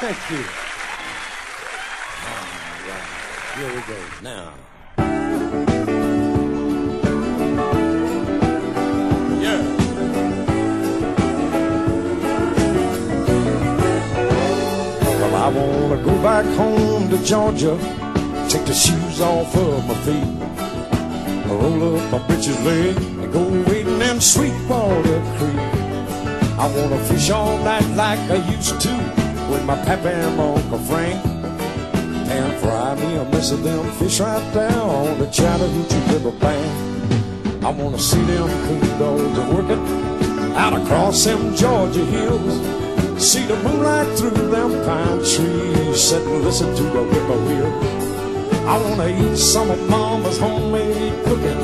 Thank you. All right. Here we go. Now. I want to go back home to Georgia, take the shoes off of my feet, roll up my britches leg, and go wading in Sweetwater Creek. I want to fish all night like I used to with my papa and my Uncle Frank. Pan fry me a mess of them fish right there on the Chattahoochee River bank. I want to see them coon dogs working out across them Georgia hills. See the moonlight through them pine trees, sit and listen to the whippoorwill. I wanna eat some of Mama's homemade cooking,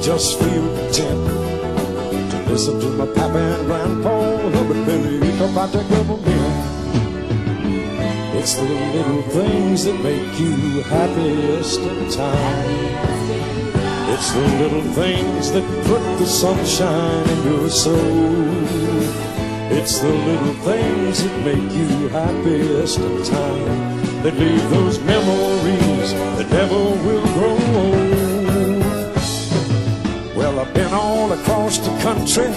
just feel content to listen to my papa and grandpa Hubbard Billy about the. It's the little things that make you happiest in time. It's the little things that put the sunshine in your soul. It's the little things that make you happiest in time that leave those memories that never will grow old. Well, I've been all across the country.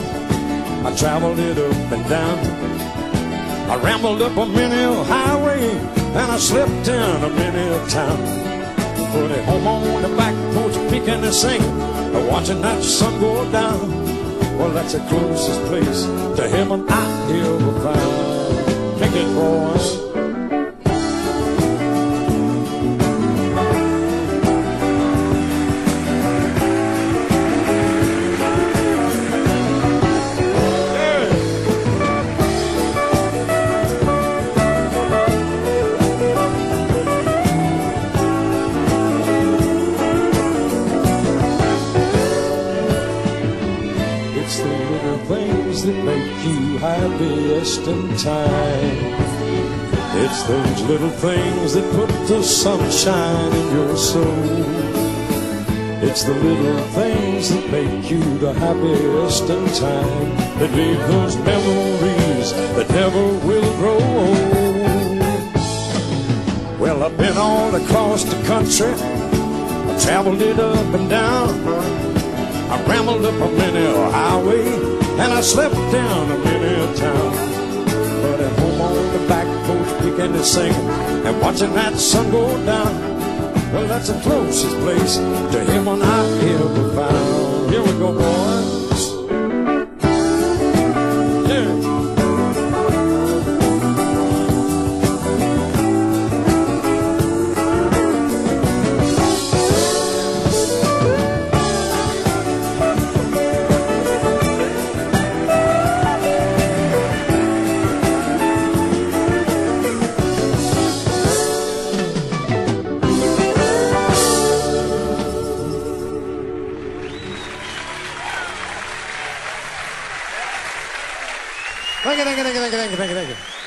I traveled it up and down. I rambled up a many highway slept in a many town. Put it home on the back porch, picking and singing, watching that sun go down. Well, that's the closest place to heaven I ever found. Pick it, boys. The things that make you happiest in time. It's those little things that put the sunshine in your soul. It's the little things that make you the happiest in time. That leave those memories that never will grow old. Well, I've been all across the country. I traveled it up and down. I rambled up a many highway and I slept down a many town. But at home on the back porch, picking and singing and watching that sun go down. Well, that's the closest place to him heaven I ever found. Here we go, boys. Thank you, thank you, thank you, thank you, thank you, thank you.